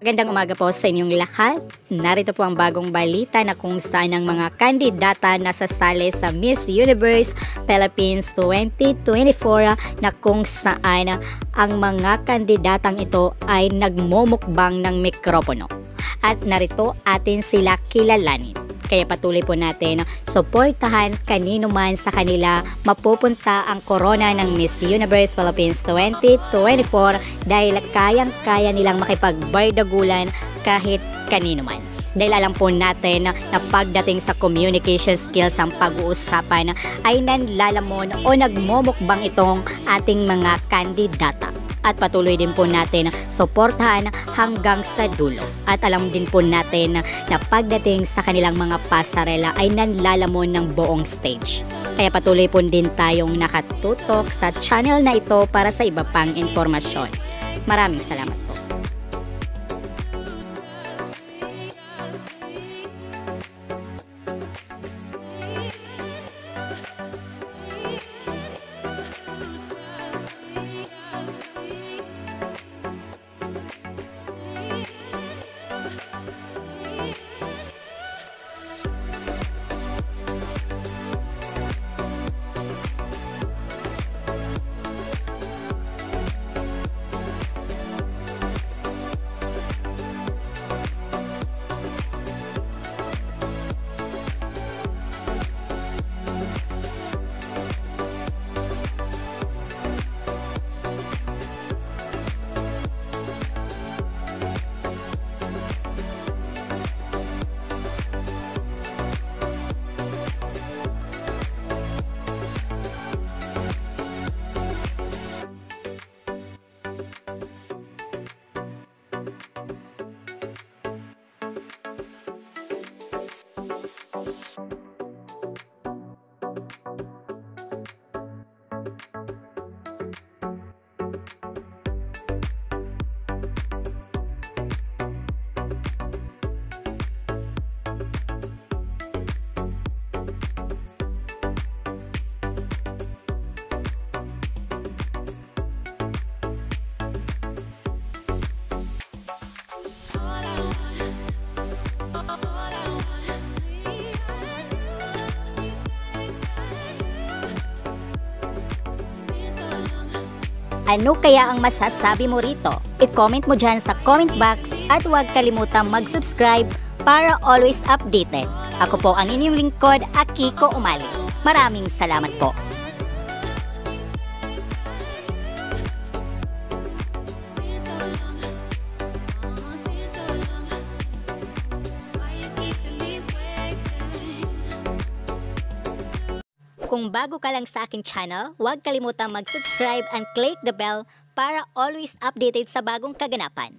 Magandang umaga po sa inyong lahat. Narito po ang bagong balita na kung saan ang mga kandidata na sasali sa Miss Universe Philippines 2024 na kung saan ang mga kandidatang ito ay nagmumukbang ng mikropono. At narito atin sila kilalanin. Kaya patuloy po natin suportahan kanino man sa kanila mapupunta ang corona ng Miss Universe Philippines 2024 dahil kayang-kaya nilang makipagbardagulan kahit kanino man. Dahil alam po natin na pagdating sa communication skills ang pag-uusapan ay nanlalamon o nagmumukbang itong ating mga kandidata at patuloy din po natin suportahan hanggang sa dulo. At alam din po natin na pagdating sa kanilang mga pasarela ay nanlalamon ng buong stage. Kaya patuloy po din tayong nakatutok sa channel na ito para sa iba pang informasyon. Maraming salamat Thank you. Ano kaya ang masasabi mo rito? I-comment mo dyan sa comment box at huwag kalimutang mag-subscribe para always updated. Ako po ang inyong lingkod, Akiko Umali. Maraming salamat po. Kung bago ka lang sa aking channel, huwag kalimutang mag-subscribe and click the bell para always updated sa bagong kaganapan.